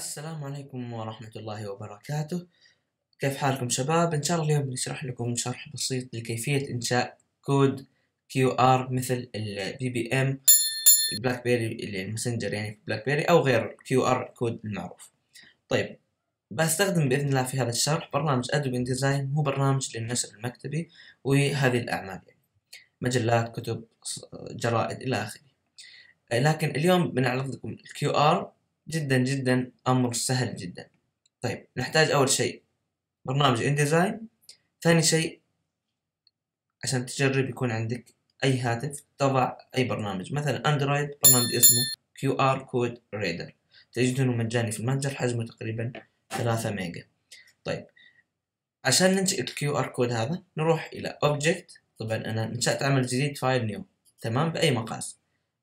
السلام عليكم ورحمة الله وبركاته. كيف حالكم شباب؟ إن شاء الله اليوم بنشرح لكم شرح بسيط لكيفية إنشاء QR code مثل ال BBM البلاك بيري اللي الماسنجر يعني بلاك بيري أو غير QR code المعروف. طيب بستخدم بإذن الله في هذا الشرح برنامج أدوبي انديزاين هو برنامج للنشر المكتبي وهذه الأعمال يعني مجلات كتب جرائد إلى آخره. لكن اليوم بنعرض لكم ال QR جدا جدا أمر سهل جدا. طيب نحتاج أول شيء برنامج انديزاين ثاني شيء عشان تجرب يكون عندك أي هاتف تضع أي برنامج. مثلا أندرويد برنامج اسمه QR code reader. تجدونه مجاني في المتجر حجمه تقريبا ثلاثة ميجا. طيب عشان ننشئ ال QR code هذا نروح إلى object طبعا أنا نشأت عمل جديد file new تمام؟ بأي مقاس.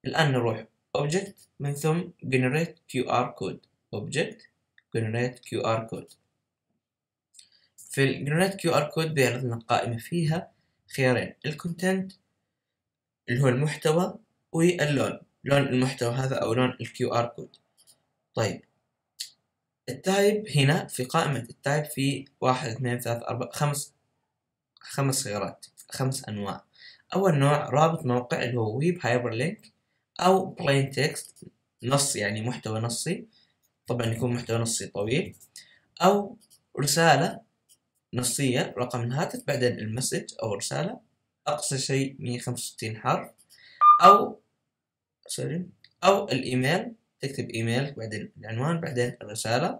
الآن نروح object من ثم generate QR code. Object generate QR code. في ال generate QR code بيعرض لنا قائمة فيها خيارين. الكونتنت اللي هو المحتوى واللون لون المحتوى هذا أو لون ال QR code. طيب. ال type هنا في قائمة. ال type في واحد اثنين ثلاثة أربعة خمس خمس خيارات خمس أنواع. أول نوع رابط موقع اللي هو web hyperlink أو plain text نص يعني محتوى نصي طبعا يكون محتوى نصي طويل أو رسالة نصية رقم الهاتف بعدين ال message أو رسالة أقصى شيء 165 حرف أو sorry أو الإيميل تكتب إيميل بعدين العنوان بعدين الرسالة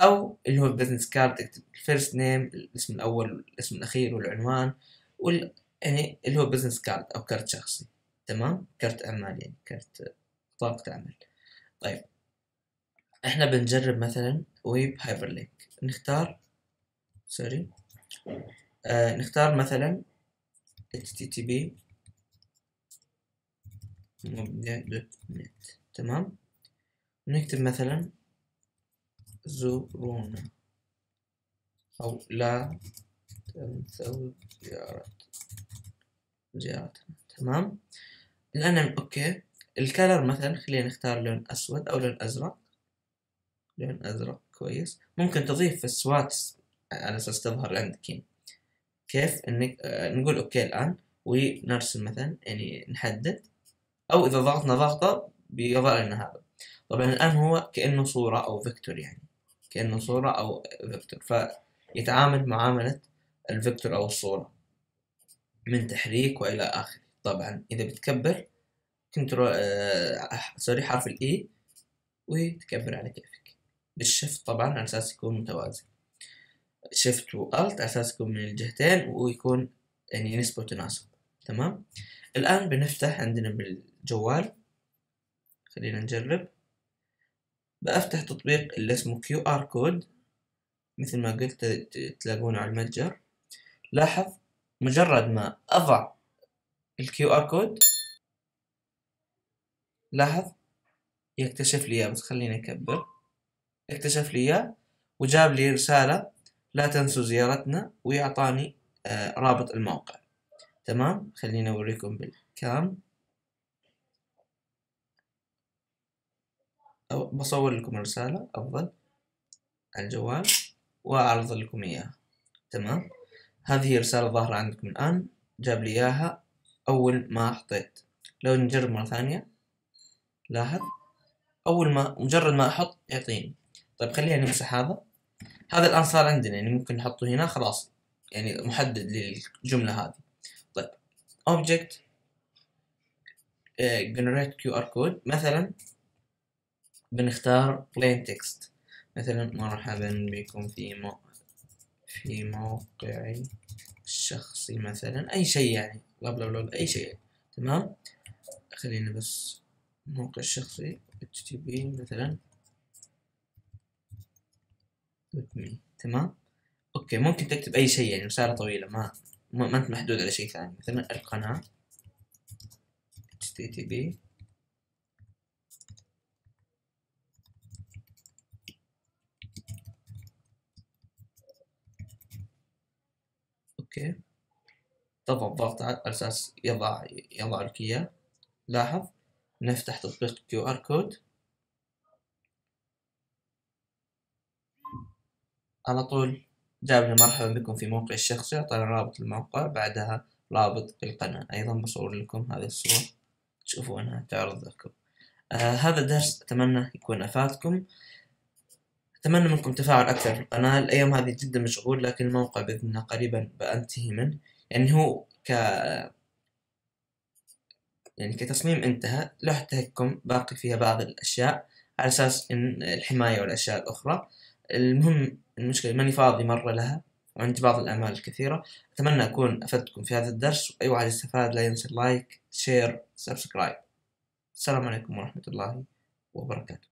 أو اللي هو ال business card تكتب ال first name الاسم الأول الاسم الأخير والعنوان وال يعني اللي هو business card أو كارت شخصي. تمام؟ كرت أعمال يعني كرت بطاقة عمل. طيب إحنا بنجرب مثلا web hyperlink نختار sorry آه نختار مثلا http مبدع.net تمام؟ نكتب مثلا زورونا أو لا تنسوا زيارة زيارتنا. تمام؟ الآن okay. ال color مثلا خلينا نختار لون أسود أو لون أزرق. لون أزرق كويس. ممكن تضيف أصوات على أساس تظهر عندك كيف؟ إنك آه نقول okay الآن ونرسم مثلا يعني نحدد. أو إذا ضغطنا ضغطة بيظهر لنا هذا طبعا الآن هو كأنه صورة أو vector يعني. كأنه صورة أو vector. فيتعامل معاملة ال vector أو الصورة من تحريك وإلى آخره. طبعا. إذا بتكبر control آه sorry حرف ال E وتكبر على كيفك. بال shift طبعا على أساس يكون متوازي shift و alt على أساس يكون من الجهتين ويكون يعني نسبة وتناسب. تمام؟ الآن بنفتح عندنا بالجوال. خلينا نجرب. بأفتح تطبيق اللي اسمه QR code. مثل ما قلت تلاقونه على المتجر. لاحظ مجرد ما أضع ال QR code. لاحظ يكتشف لي إياه بس خليني أكبر. اكتشف لي إياه وجاب لي رسالة لا تنسوا زيارتنا ويعطاني آه رابط الموقع. تمام؟ خليني أوريكم بالكام. أو بصور لكم الرسالة أفضل. على الجوال. وأعرض لكم إياها. تمام؟ هذه رسالة ظاهرة عندكم الآن. جاب لي إياها. أول ما حطيت. لو نجرب مرة ثانية. لاحظ. أول ما مجرد ما أحط يعطيني. طيب خلينا نمسح هذا. هذا الآن صار عندنا يعني ممكن نحطه هنا خلاص. يعني محدد للجملة هذه. طيب. Object. generate QR code. مثلا بنختار plain text. مثلا مرحبا بكم في مو في موقعي. الشخصي مثلا أي شيء يعني بلا بلا بلا أي شيء تمام؟ خلينا بس موقع الشخصي http مثلا تمام؟ أوكي ممكن تكتب أي شيء يعني رسالة طويلة ما ما أنت محدود على شيء ثاني مثلا القناة http okay. تضغط ضغط على أساس يضع يضع لك إياه لاحظ نفتح تطبيق QR code. على طول جاب لي مرحبا بكم في موقعي الشخصي. أعطاني رابط الموقع بعدها رابط القناة. أيضا بصور لكم هذه الصور تشوفونها تعرض لكم. آه هذا الدرس أتمنى يكون أفادكم. أتمنى منكم تفاعل أكثر. في القناة الأيام هذه جدا مشغول لكن الموقع بإذن الله قريبا بأنتهي منه. يعني هو ك يعني كتصميم انتهى لوحة تحكم باقي فيها بعض الأشياء على أساس إن الحماية والأشياء الأخرى. المهم المشكلة ماني فاضي مرة لها وعندي بعض الأعمال الكثيرة. أتمنى أكون أفدتكم في هذا الدرس. وأي واحد استفاد لا ينسى ال like share subscribe السلام عليكم ورحمة الله وبركاته.